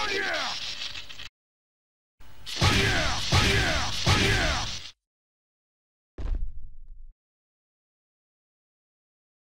Oh yeah!